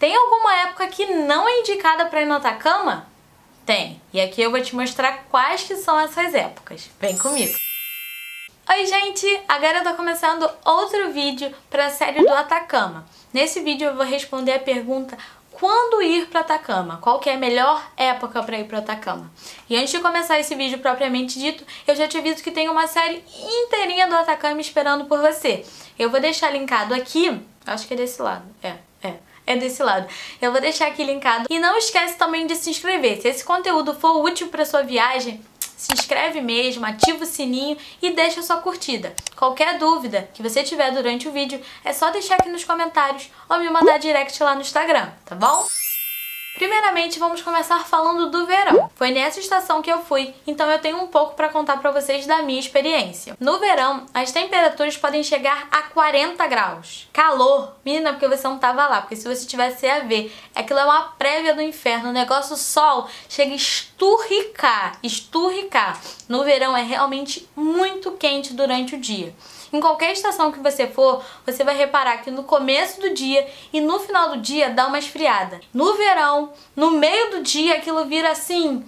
Tem alguma época que não é indicada para ir no Atacama? Tem. E aqui eu vou te mostrar quais que são essas épocas. Vem comigo. Oi gente, agora eu tô começando outro vídeo para a série do Atacama. Nesse vídeo eu vou responder a pergunta quando ir para Atacama? Qual que é a melhor época para ir para Atacama? E antes de começar esse vídeo propriamente dito, eu já te aviso que tem uma série inteirinha do Atacama esperando por você. Eu vou deixar linkado aqui, acho que é desse lado, é, é desse lado. Eu vou deixar aqui linkado. E não esquece também de se inscrever. Se esse conteúdo for útil para sua viagem, se inscreve mesmo, ativa o sininho e deixa sua curtida. Qualquer dúvida que você tiver durante o vídeo, é só deixar aqui nos comentários ou me mandar direct lá no Instagram, tá bom? Primeiramente, vamos começar falando do verão. Foi nessa estação que eu fui, então eu tenho um pouco para contar para vocês da minha experiência. No verão, as temperaturas podem chegar a 40 graus. Calor! Menina, porque você não tava lá, porque se você tivesse a ver, aquilo é uma prévia do inferno. O negócio sol chega a esturricar, esturricar. No verão é realmente muito quente durante o dia. Em qualquer estação que você for, você vai reparar que no começo do dia e no final do dia dá uma esfriada. No verão, no meio do dia, aquilo vira assim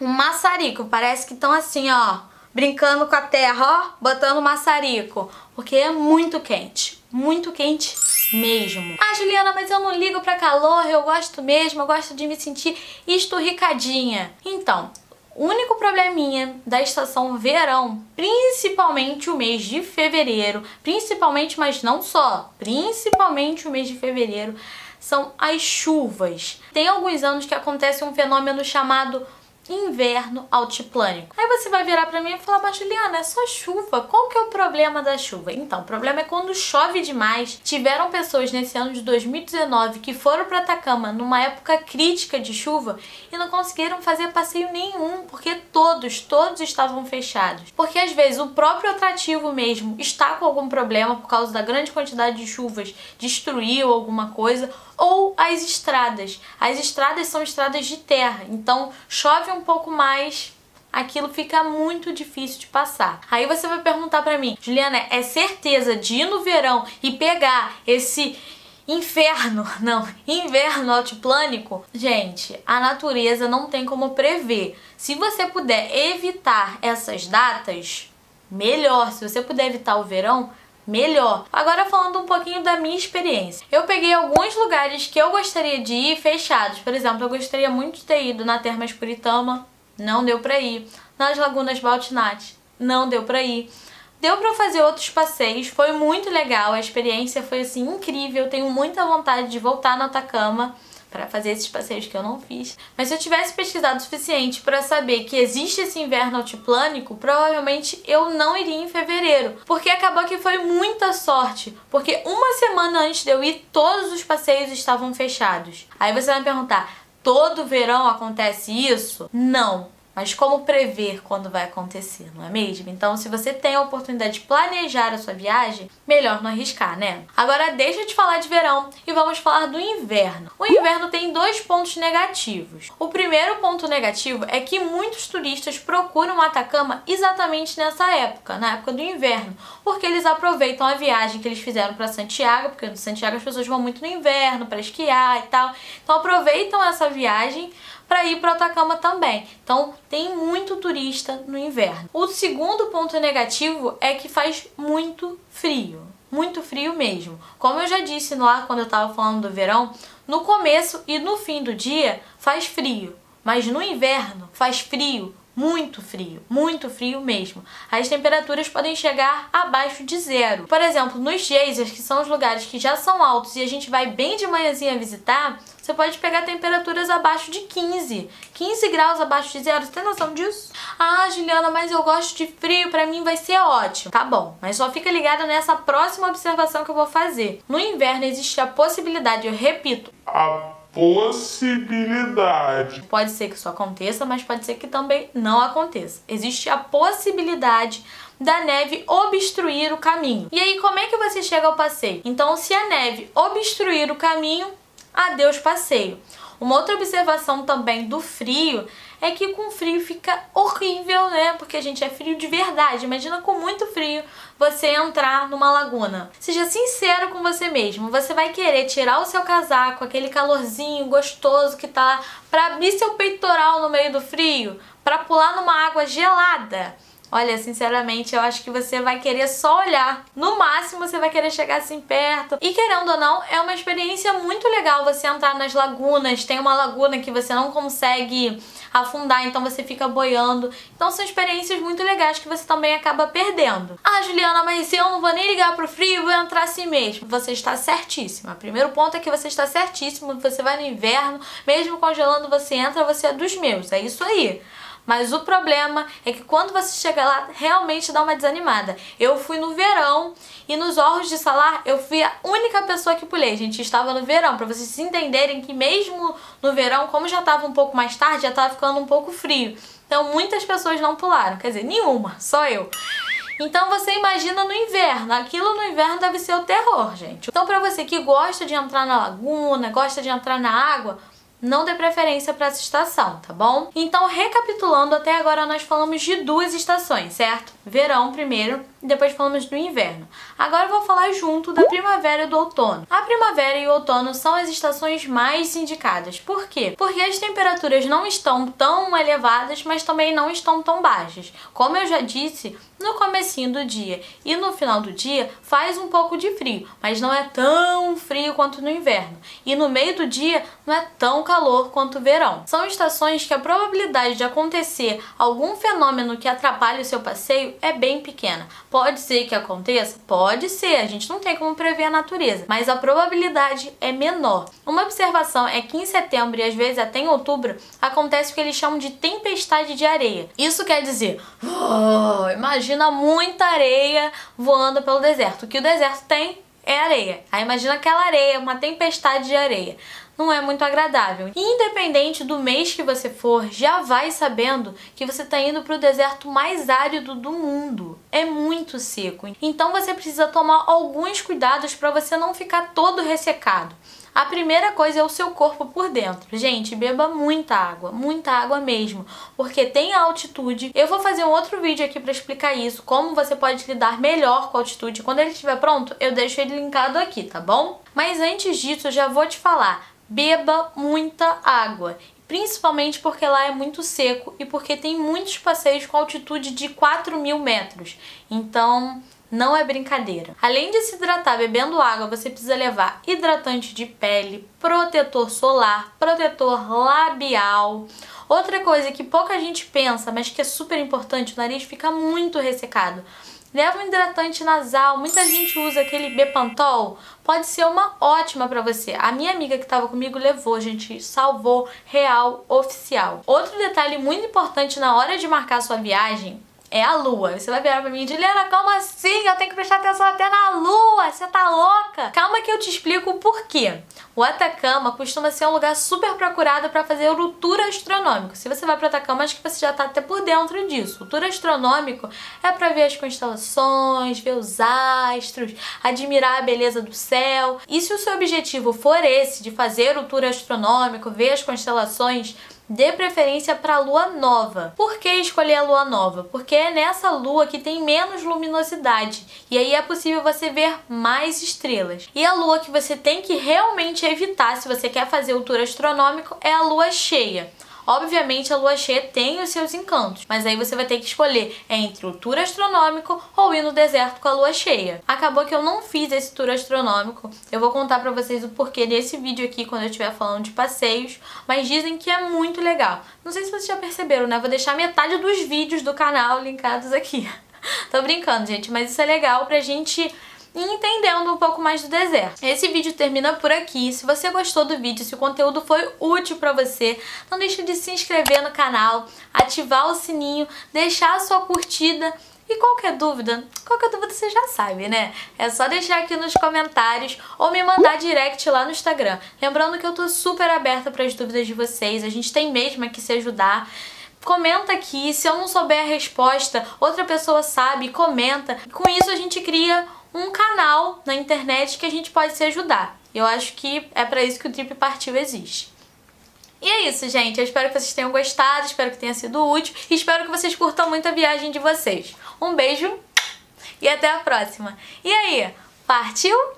um maçarico. Parece que estão assim, ó, brincando com a terra, ó, botando maçarico. Porque é muito quente, muito quente mesmo. Ah, Juliana, mas eu não ligo pra calor, eu gosto mesmo, eu gosto de me sentir esturricadinha. Então, o único probleminha da estação verão, principalmente o mês de fevereiro, principalmente, mas não só, principalmente o mês de fevereiro, são as chuvas. Tem alguns anos que acontece um fenômeno chamado inverno altiplânico. Aí você vai virar para mim e falar, mas Juliana, é só chuva, qual que é o problema da chuva? Então, o problema é quando chove demais. Tiveram pessoas nesse ano de 2019 que foram para Atacama numa época crítica de chuva e não conseguiram fazer passeio nenhum, porque todos, todos estavam fechados. Porque às vezes o próprio atrativo mesmo está com algum problema por causa da grande quantidade de chuvas, destruiu alguma coisa, ou as estradas. As estradas são estradas de terra, então chove um pouco mais, aquilo fica muito difícil de passar. Aí você vai perguntar para mim, Juliana, é certeza de ir no verão e pegar esse inferno, não, inverno altiplânico? Gente, a natureza não tem como prever. Se você puder evitar essas datas, melhor. Se você puder evitar o verão, melhor. Agora falando um pouquinho da minha experiência. Eu peguei alguns lugares que eu gostaria de ir fechados. Por exemplo, eu gostaria muito de ter ido na Termas Puritama, não deu pra ir. Nas Lagunas Baltinate, não deu pra ir. Deu pra fazer outros passeios, foi muito legal, a experiência foi assim incrível, tenho muita vontade de voltar no Atacama para fazer esses passeios que eu não fiz. Mas se eu tivesse pesquisado o suficiente para saber que existe esse inverno altiplânico, provavelmente eu não iria em fevereiro, porque acabou que foi muita sorte, porque uma semana antes de eu ir, todos os passeios estavam fechados. Aí você vai me perguntar, todo verão acontece isso? Não, mas como prever quando vai acontecer, não é mesmo? Então, se você tem a oportunidade de planejar a sua viagem, melhor não arriscar, né? Agora, deixa de falar de verão e vamos falar do inverno. O inverno tem dois pontos negativos. O primeiro ponto negativo é que muitos turistas procuram Atacama exatamente nessa época, na época do inverno, porque eles aproveitam a viagem que eles fizeram para Santiago, porque no Santiago as pessoas vão muito no inverno para esquiar e tal. Então, aproveitam essa viagem para ir para Atacama também. Então tem muito turista no inverno. O segundo ponto negativo é que faz muito frio. Muito frio mesmo. Como eu já disse lá quando eu estava falando do verão, no começo e no fim do dia faz frio, mas no inverno faz frio muito frio, muito frio mesmo. As temperaturas podem chegar abaixo de zero. Por exemplo, nos geysers, que são os lugares que já são altos e a gente vai bem de manhãzinha visitar, você pode pegar temperaturas abaixo de 15. 15 graus abaixo de zero, você tem noção disso? Ah, Juliana, mas eu gosto de frio, pra mim vai ser ótimo. Tá bom, mas só fica ligada nessa próxima observação que eu vou fazer. No inverno existe a possibilidade, eu repito, a possibilidade. Pode ser que isso aconteça, mas pode ser que também não aconteça. Existe a possibilidade da neve obstruir o caminho. E aí, como é que você chega ao passeio? Então, se a neve obstruir o caminho, adeus passeio. Uma outra observação também do frio é que com frio fica horrível, né? Porque a gente é frio de verdade. Imagina com muito frio você entrar numa laguna. Seja sincero com você mesmo. Você vai querer tirar o seu casaco, aquele calorzinho gostoso que tá para abrir seu peitoral no meio do frio, para pular numa água gelada. Olha, sinceramente, eu acho que você vai querer só olhar. No máximo, você vai querer chegar assim perto. E querendo ou não, é uma experiência muito legal você entrar nas lagunas. Tem uma laguna que você não consegue afundar, então você fica boiando. Então são experiências muito legais que você também acaba perdendo. Ah, Juliana, mas eu não vou nem ligar pro frio, vou entrar assim mesmo. Você está certíssima. Primeiro ponto é que você está certíssimo. Você vai no inverno, mesmo congelando, você entra, você é dos meus. É isso aí. Mas o problema é que quando você chega lá, realmente dá uma desanimada. Eu fui no verão e nos Orros de Salar eu fui a única pessoa que pulei. Gente estava no verão, para vocês entenderem que mesmo no verão, como já estava um pouco mais tarde, já estava ficando um pouco frio. Então muitas pessoas não pularam, quer dizer, nenhuma, só eu. Então você imagina no inverno, aquilo no inverno deve ser o terror, gente. Então para você que gosta de entrar na laguna, gosta de entrar na água, não dê preferência para essa estação, tá bom? Então, recapitulando, até agora nós falamos de duas estações, certo? Verão primeiro depois falamos do inverno. Agora eu vou falar junto da primavera e do outono. A primavera e o outono são as estações mais indicadas. Por quê? Porque as temperaturas não estão tão elevadas, mas também não estão tão baixas. Como eu já disse, no comecinho do dia e no final do dia faz um pouco de frio, mas não é tão frio quanto no inverno. E no meio do dia não é tão calor quanto o verão. São estações que a probabilidade de acontecer algum fenômeno que atrapalhe o seu passeio é bem pequena. Pode ser que aconteça? Pode ser, a gente não tem como prever a natureza, mas a probabilidade é menor. Uma observação é que em setembro e às vezes até em outubro acontece o que eles chamam de tempestade de areia. Isso quer dizer, oh, imagina muita areia voando pelo deserto. O que o deserto tem é areia. Aí imagina aquela areia, uma tempestade de areia não é muito agradável. independente do mês que você for, já vai sabendo que você está indo para o deserto mais árido do mundo. É muito seco. Então você precisa tomar alguns cuidados para você não ficar todo ressecado. A primeira coisa é o seu corpo por dentro. Gente, beba muita água, muita água mesmo, porque tem altitude. Eu vou fazer um outro vídeo aqui para explicar isso, como você pode lidar melhor com a altitude. Quando ele estiver pronto, eu deixo ele linkado aqui, tá bom? Mas antes disso, eu já vou te falar beba muita água. Principalmente porque lá é muito seco e porque tem muitos passeios com altitude de 4 mil metros. Então, não é brincadeira. Além de se hidratar bebendo água, você precisa levar hidratante de pele, protetor solar, protetor labial. Outra coisa que pouca gente pensa, mas que é super importante, o nariz fica muito ressecado. Leva um hidratante nasal, muita gente usa aquele Bepantol, pode ser uma ótima para você. A minha amiga que estava comigo levou, gente, salvou real oficial. Outro detalhe muito importante na hora de marcar sua viagem é a lua. Você vai virar pra mim, Juliana, como assim? Eu tenho que prestar atenção até na lua, você tá louca? Calma que eu te explico o porquê. O Atacama costuma ser um lugar super procurado para fazer o tour astronômico. Se você vai para Atacama, acho que você já tá até por dentro disso. O tour astronômico é para ver as constelações, ver os astros, admirar a beleza do céu. E se o seu objetivo for esse, de fazer o tour astronômico, ver as constelações, Dê preferência para a lua nova. Por que escolher a lua nova? Porque é nessa lua que tem menos luminosidade e aí é possível você ver mais estrelas. E a lua que você tem que realmente evitar se você quer fazer o tour astronômico é a lua cheia. Obviamente a lua cheia tem os seus encantos, mas aí você vai ter que escolher entre o tour astronômico ou ir no deserto com a lua cheia. Acabou que eu não fiz esse tour astronômico, eu vou contar pra vocês o porquê nesse vídeo aqui quando eu estiver falando de passeios, mas dizem que é muito legal. Não sei se vocês já perceberam, né? Vou deixar metade dos vídeos do canal linkados aqui. Tô brincando, gente, mas isso é legal pra gente e entendendo um pouco mais do deserto. Esse vídeo termina por aqui. Se você gostou do vídeo, se o conteúdo foi útil para você, não deixe de se inscrever no canal, ativar o sininho, deixar a sua curtida e qualquer dúvida, qualquer dúvida você já sabe, né? É só deixar aqui nos comentários ou me mandar direct lá no Instagram. Lembrando que eu tô super aberta para as dúvidas de vocês, a gente tem mesmo aqui se ajudar. Comenta aqui, se eu não souber a resposta, outra pessoa sabe, comenta. Com isso a gente cria um canal na internet que a gente pode se ajudar. Eu acho que é para isso que o Trip Partiu existe. E é isso, gente. Eu espero que vocês tenham gostado, espero que tenha sido útil e espero que vocês curtam muito a viagem de vocês. Um beijo e até a próxima. E aí, partiu?